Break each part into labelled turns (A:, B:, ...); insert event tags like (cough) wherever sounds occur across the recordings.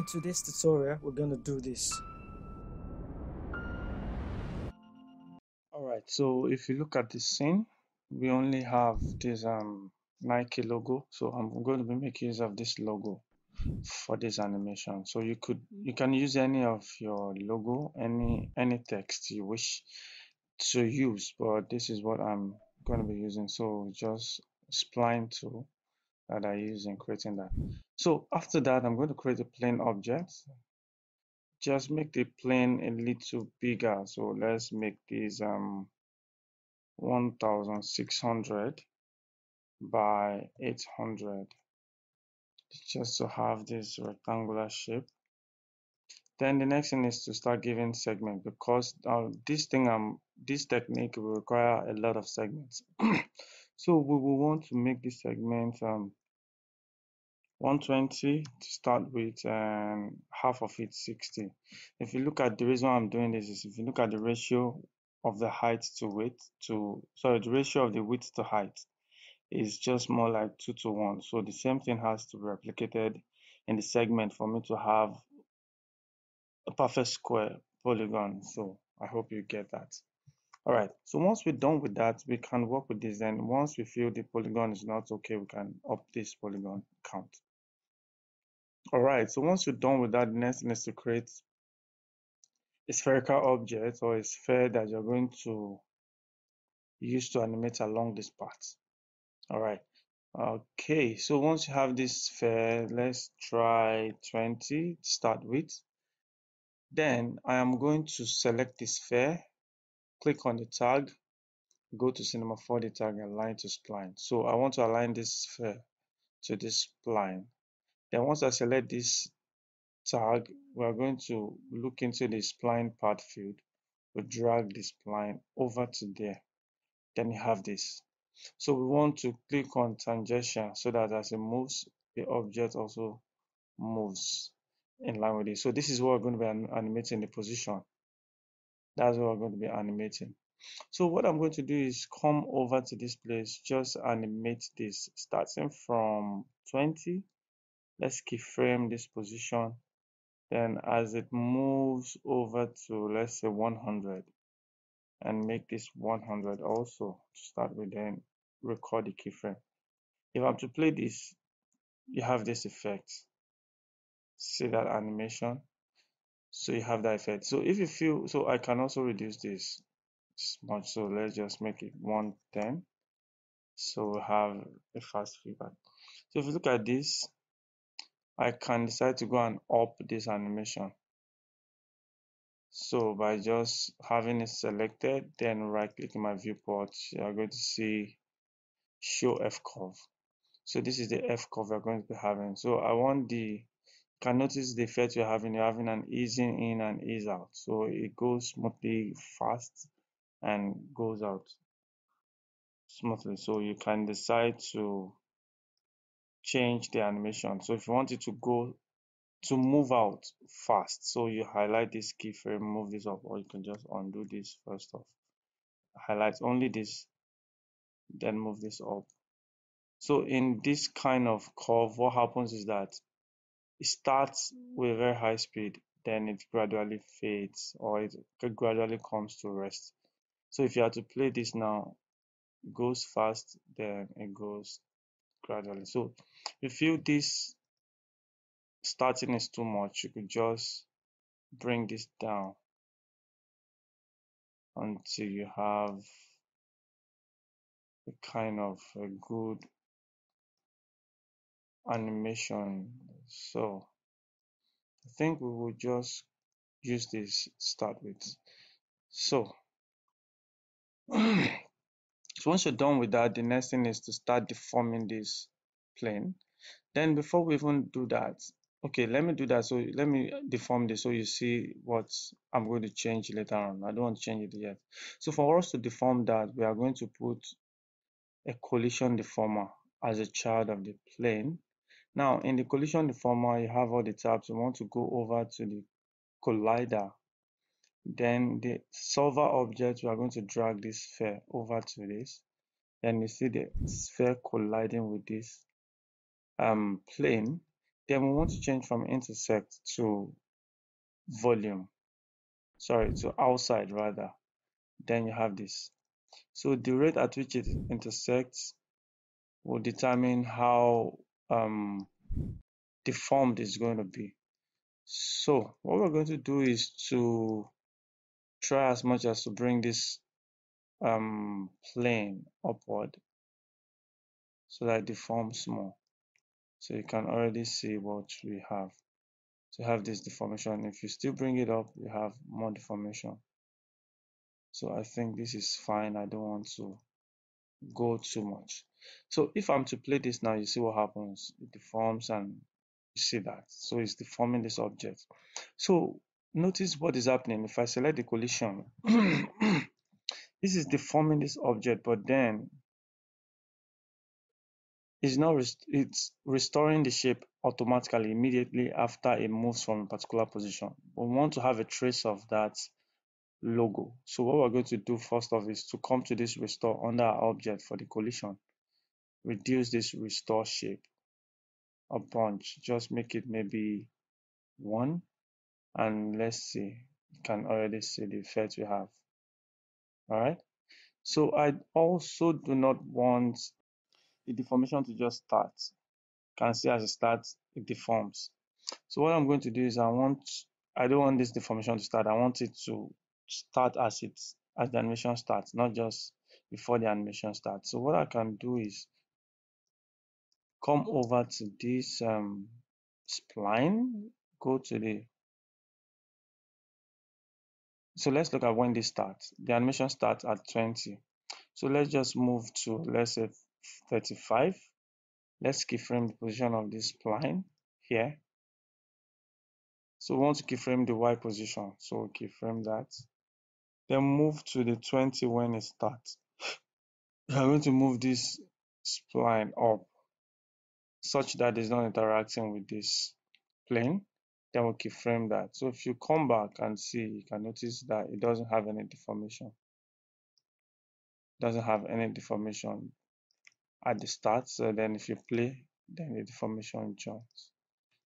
A: In today's tutorial, we're to do this. Alright, so if you look at this scene, we only have this um, Nike logo. So I'm going to be making use of this logo for this animation. So you could you can use any of your logo, any any text you wish to use, but this is what I'm going to be using. So just spline tool that I use in creating that. So after that, I'm going to create a plane object. Just make the plane a little bigger. So let's make this um 1600 by 800 just to have this rectangular shape then the next thing is to start giving segment because uh, this thing um this technique will require a lot of segments (clears throat) so we will want to make this segment um 120 to start with and half of it 60 if you look at the reason i'm doing this is if you look at the ratio of the height to width to sorry the ratio of the width to height is just more like two to one. So the same thing has to be replicated in the segment for me to have a perfect square polygon. So i hope you get that. All right. So once we're done with that we can work with this. And once we feel the polygon is not okay we can up this polygon count all right so once you're done with that the next thing is to create a spherical object or a sphere that you're going to use to animate along this path. All right okay so once you have this sphere let's try 20 to start with. Then I am going to select the sphere click on the tag go to cinema 4d tag and align to spline. So I want to align this sphere to this spline then once I select this tag we are going to look into the spline path field. We drag the spline over to there. Then you have this. So we want to click on tangential so that as it moves the object also moves in line with it. So this is what we're going to be animating the position. That's what we're going to be animating. So what i'm going to do is come over to this place just animate this starting from 20 let's keyframe this position. Then as it moves over to let's say 100 and make this 100 also to start with then record the keyframe. If i'm to play this you have this effect. See that animation? So you have that effect. So if you feel so i can also reduce this much. So let's just make it 110 so we have a fast feedback. So if you look at this i can decide to go and up this animation. So by just having it selected then right click in my viewport you are going to see show f curve so this is the f curve we're going to be having. So i want the you can notice the effect you're having. You're having an easing in and ease out. So it goes smoothly fast and goes out smoothly. So you can decide to change the animation. So if you want it to go to move out fast so you highlight this keyframe move this up or you can just undo this first off. Highlight only this then move this up. So in this kind of curve what happens is that it starts with very high speed then it gradually fades or it gradually comes to rest. So if you are to play this now it goes fast then it goes gradually. So if you feel this starting is too much you could just bring this down until you have a kind of a good animation. So I think we will just use this start with. So (clears throat) so once you're done with that the next thing is to start deforming this plane. Then before we even do that okay let me do that. So let me deform this so you see what i'm going to change later on. I don't want to change it yet. So for us to deform that we are going to put a collision deformer as a child of the plane. Now in the collision deformer you have all the tabs. You want to go over to the collider then the solver object we are going to drag this sphere over to this then you see the sphere colliding with this um plane Then we want to change from intersect to volume. Sorry, to outside rather. Then you have this. So the rate at which it intersects will determine how um, deformed it's going to be. So what we're going to do is to try as much as to bring this um, plane upward so that it deforms more. So you can already see what we have. To have this deformation, if you still bring it up, you have more deformation. So I think this is fine. I don't want to go too much. So if I'm to play this now, you see what happens. It deforms and you see that. So it's deforming this object. So notice what is happening. If I select the collision, (clears throat) this is deforming this object, but then it's not rest it's restoring the shape automatically immediately after it moves from a particular position. We want to have a trace of that logo. So what we're going to do first of is to come to this restore under our object for the collision. Reduce this restore shape a bunch. Just make it maybe one. And let's see, you can already see the effect we have. All right. So I also do not want the deformation to just start. You can see as it starts, it deforms. So what I'm going to do is I want, I don't want this deformation to start. I want it to start as it as the animation starts, not just before the animation starts. So what I can do is come over to this um, spline, go to the so let's look at when this starts. The animation starts at 20. So let's just move to let's say 35. Let's keyframe the position of this spline here. So we want to keyframe the Y position. So we keyframe that. Then move to the 20 when it starts. I'm going to move this spline up such that it's not interacting with this plane. Then we'll keyframe that. So if you come back and see, you can notice that it doesn't have any deformation. Doesn't have any deformation at the start. So then if you play, then the deformation joins.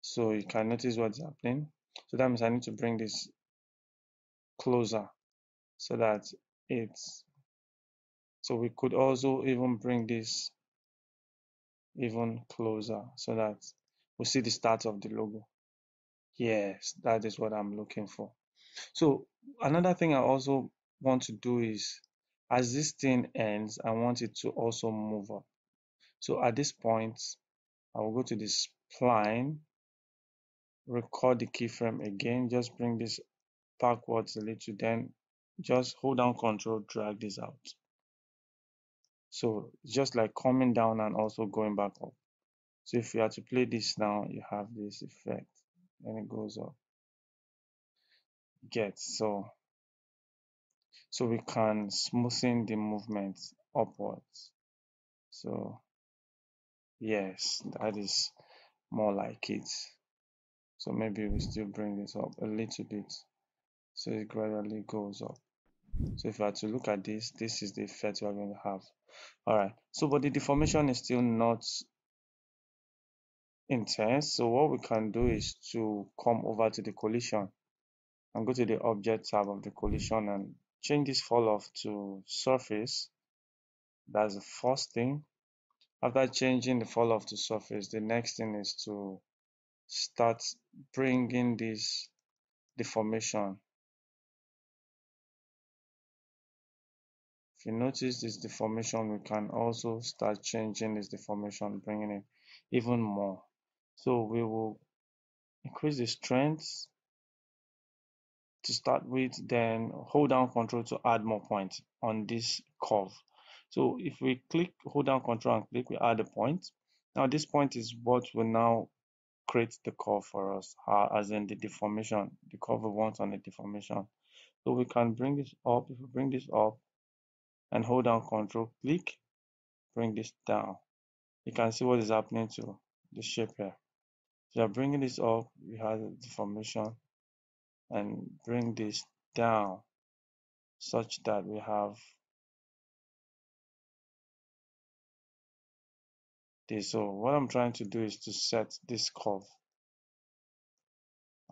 A: So you can notice what's happening. So that means I need to bring this closer so that it's so we could also even bring this even closer so that we see the start of the logo. Yes, that is what I'm looking for. So another thing I also want to do is as this thing ends, I want it to also move up. So at this point, I will go to the spline, record the keyframe again, just bring this backwards a little, then just hold down control, drag this out. So just like coming down and also going back up. So if you are to play this now, you have this effect and it goes up. Get so so we can smoothen the movement upwards. So yes, that is more like it. So maybe we still bring this up a little bit. So it gradually goes up. So if I were to look at this, this is the effect we're going to have. All right. So, but the deformation is still not intense. So what we can do is to come over to the collision and go to the object tab of the collision and change this fall off to surface. That's the first thing. After changing the fall off to surface, the next thing is to start bringing this deformation If you notice this deformation, we can also start changing this deformation, bringing it even more. So we will increase the strength to start with, then hold down control to add more points on this curve. So if we click, hold down control and click, we add a point. Now this point is what will now create the curve for us, uh, as in the deformation, the curve we want on the deformation. So we can bring this up. If we bring this up, and hold down control click bring this down you can see what is happening to the shape here so you're bringing this up you have the deformation and bring this down such that we have this so what i'm trying to do is to set this curve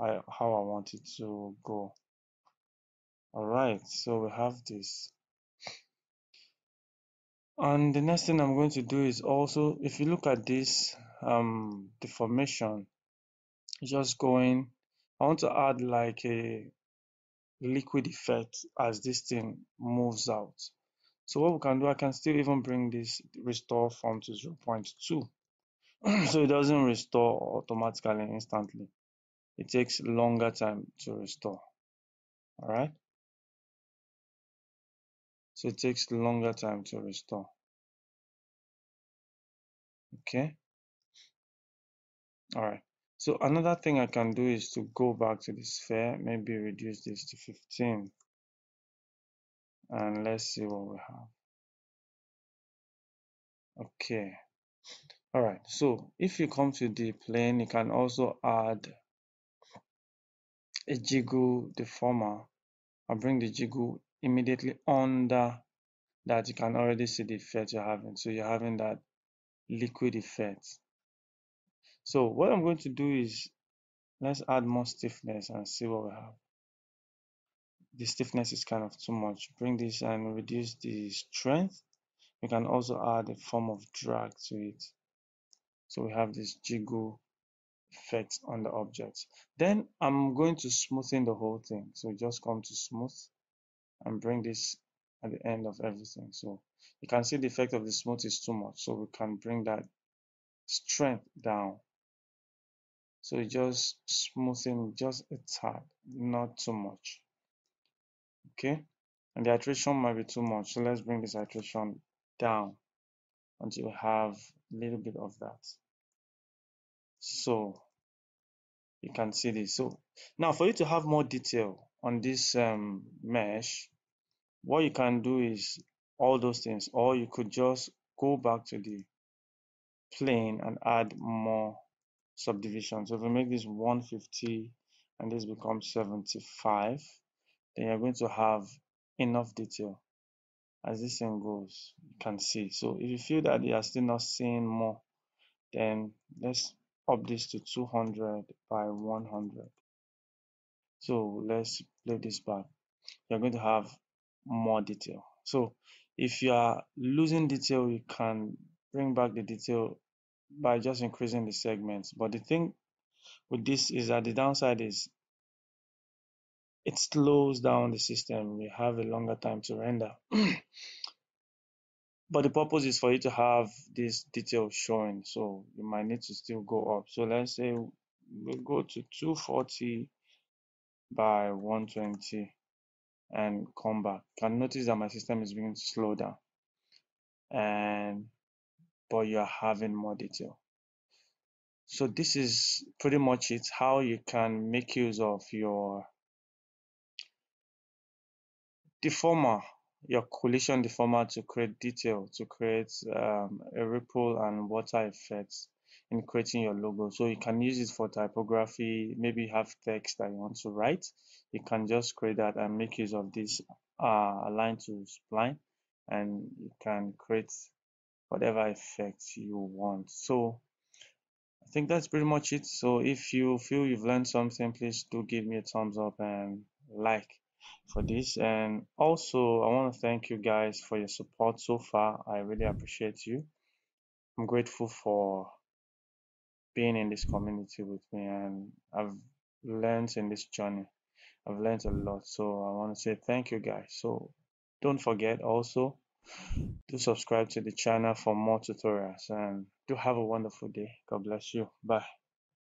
A: I, how I want it to go. All right, so we have this. And the next thing I'm going to do is also, if you look at this um, deformation, just going, I want to add like a liquid effect as this thing moves out. So what we can do, I can still even bring this restore form to 0.2. (clears throat) so it doesn't restore automatically instantly. It takes longer time to restore. All right. So it takes longer time to restore. Okay. All right. So another thing I can do is to go back to the sphere, maybe reduce this to 15. And let's see what we have. Okay. All right. So if you come to the plane, you can also add a jiggle deformer and bring the jiggle immediately under that you can already see the effect you're having. So you're having that liquid effect. So what I'm going to do is let's add more stiffness and see what we have. The stiffness is kind of too much. Bring this and reduce the strength. You can also add a form of drag to it. So we have this jiggle effect on the object. Then I'm going to smoothen the whole thing. So just come to smooth and bring this at the end of everything. So you can see the effect of the smooth is too much. So we can bring that strength down. So just smoothing just a tad, not too much. Okay. And the iteration might be too much. So let's bring this iteration down until we have a little bit of that. So you can see this. So now for you to have more detail on this um, mesh, what you can do is all those things, or you could just go back to the plane and add more subdivision. So if we make this 150 and this becomes 75, then you're going to have enough detail as this thing goes. You can see. So if you feel that you are still not seeing more, then let's up this to 200 by 100. So let's play this back. You're going to have more detail. So if you are losing detail, you can bring back the detail by just increasing the segments. But the thing with this is that the downside is it slows down the system. You have a longer time to render. (clears throat) but the purpose is for you to have this detail showing. So you might need to still go up. So let's say we go to 240 by 120 and come back. Can notice that my system is beginning to slow down. And but you're having more detail. So this is pretty much it, how you can make use of your deformer, your collision deformer to create detail, to create um, a ripple and water effects in creating your logo. So you can use it for typography, maybe you have text that you want to write. You can just create that and make use of this uh, align to spline and you can create whatever effects you want. So I think that's pretty much it. So if you feel you've learned something, please do give me a thumbs up and like for this. And also, I want to thank you guys for your support so far. I really appreciate you. I'm grateful for being in this community with me, and I've learned in this journey. I've learned a lot. So I want to say thank you guys. So don't forget also do subscribe to the channel for more tutorials and do have a wonderful day. God bless you. Bye.